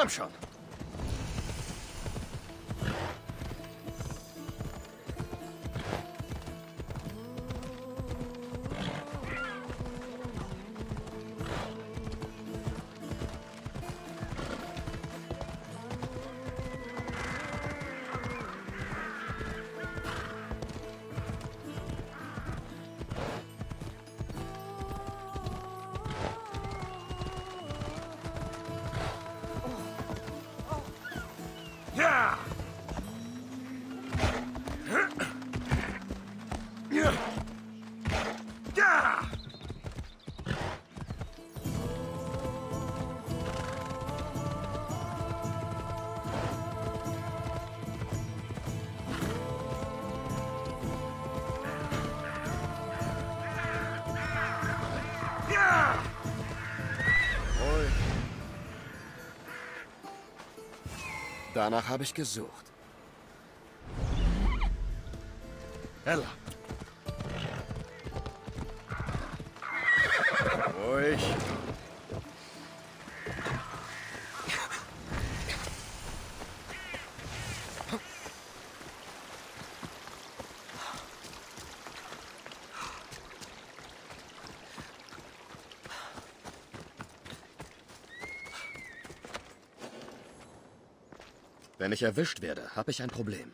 Komm schon. Danach habe ich gesucht. Ella. Ruhig. Wenn ich erwischt werde, habe ich ein Problem.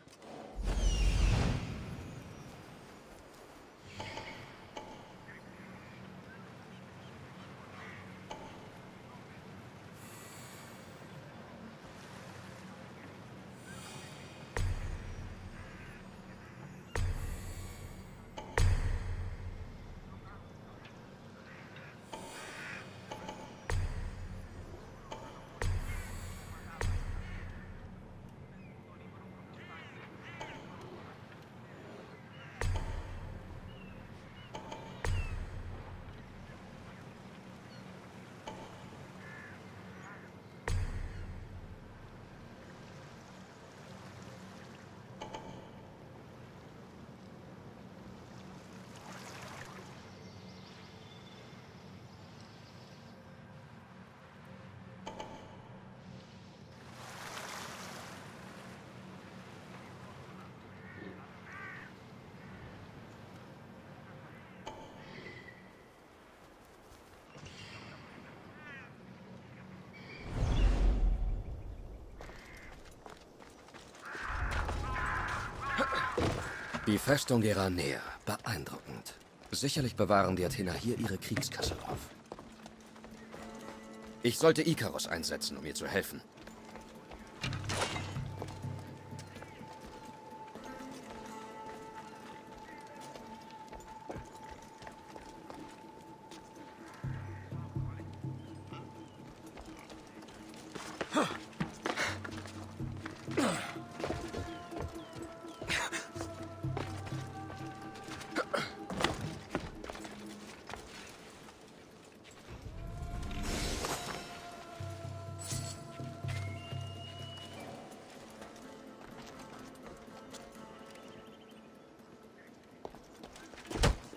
Die Festung Geranea. Beeindruckend. Sicherlich bewahren die Athener hier ihre Kriegskasse auf. Ich sollte Ikaros einsetzen, um ihr zu helfen.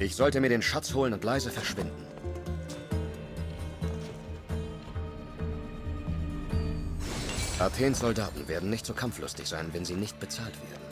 Ich sollte mir den Schatz holen und leise verschwinden. Athens Soldaten werden nicht so kampflustig sein, wenn sie nicht bezahlt werden.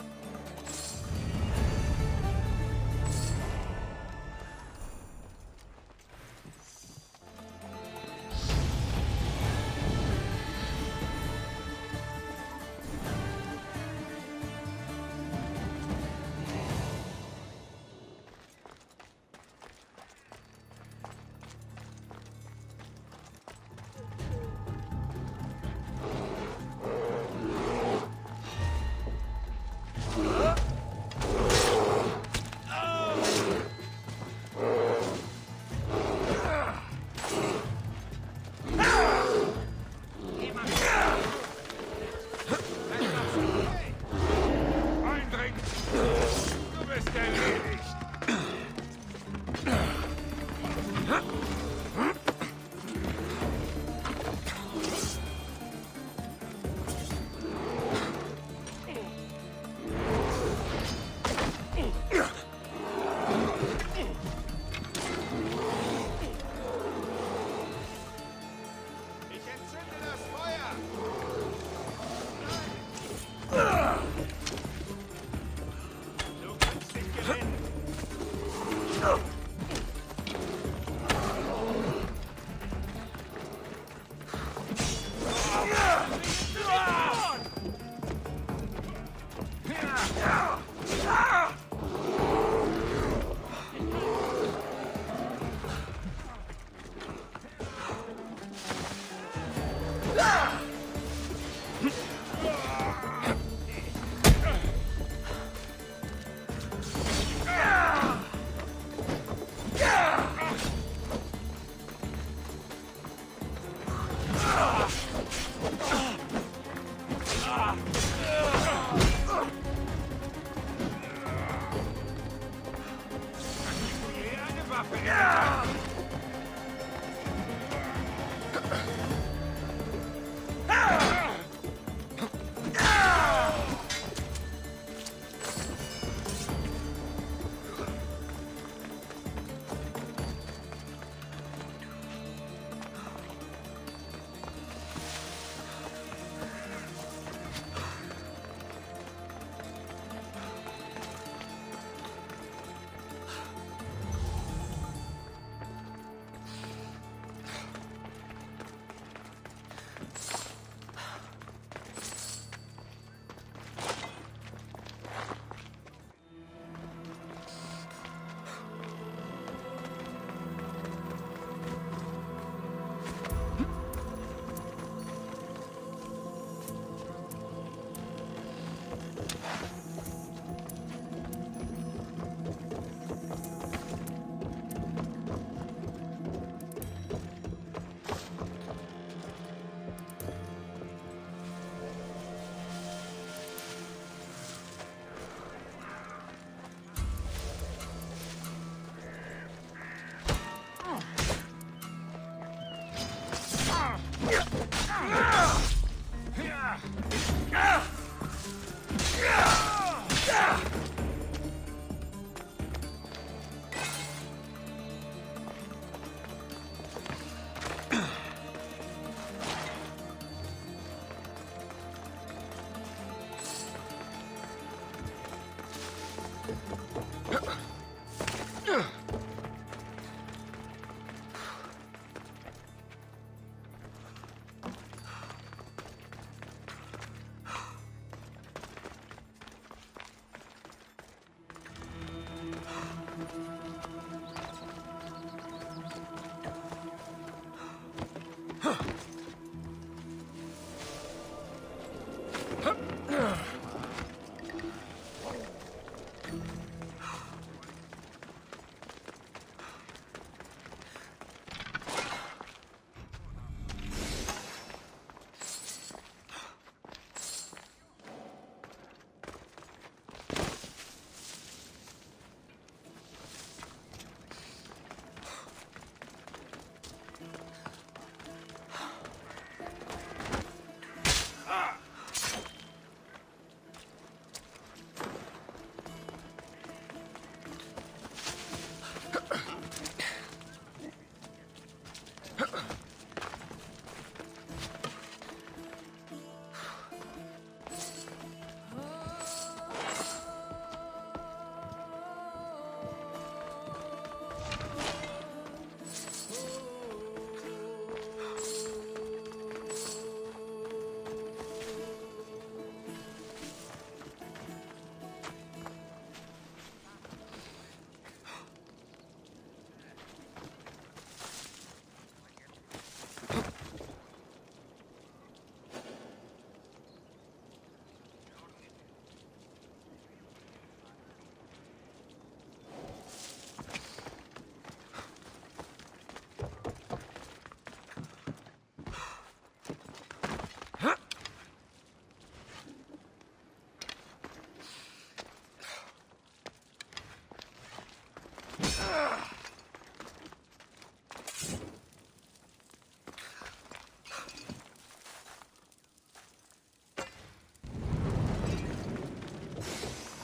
Yeah!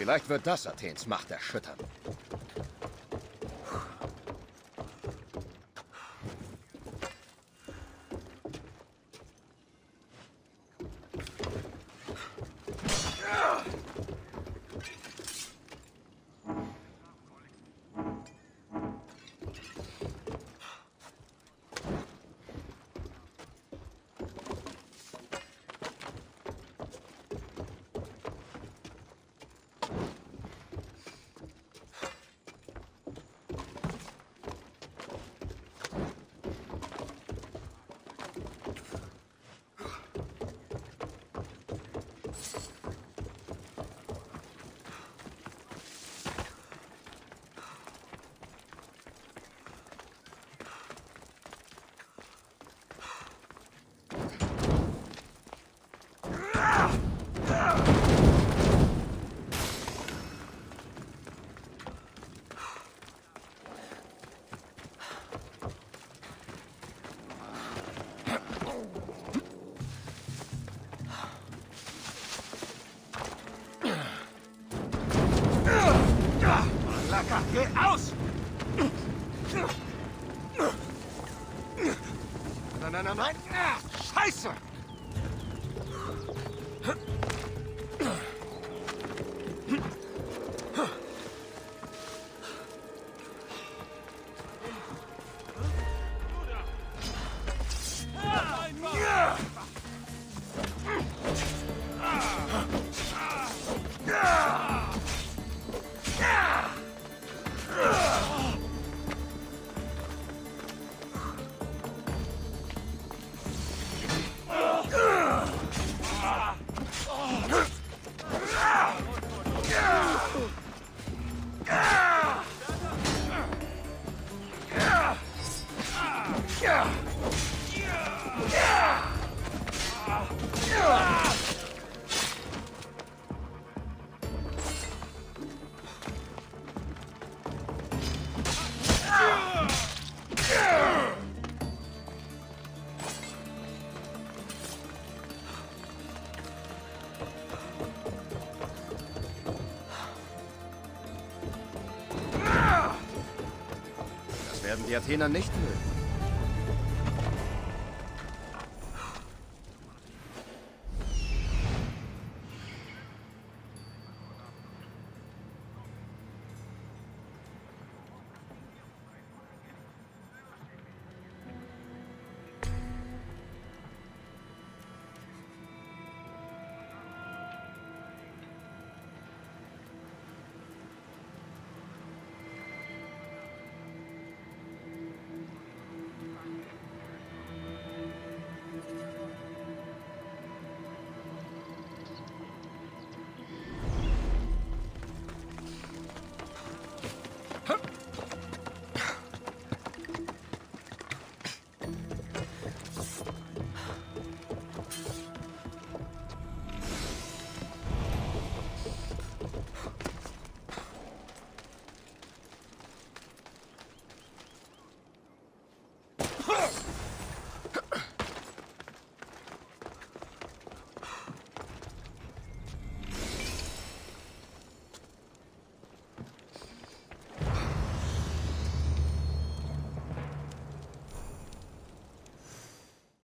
Vielleicht wird das Athens Macht erschüttern. Geh aus! Nein, nein, nein, nein! Ah, Scheiße! Die Athener nicht mögen.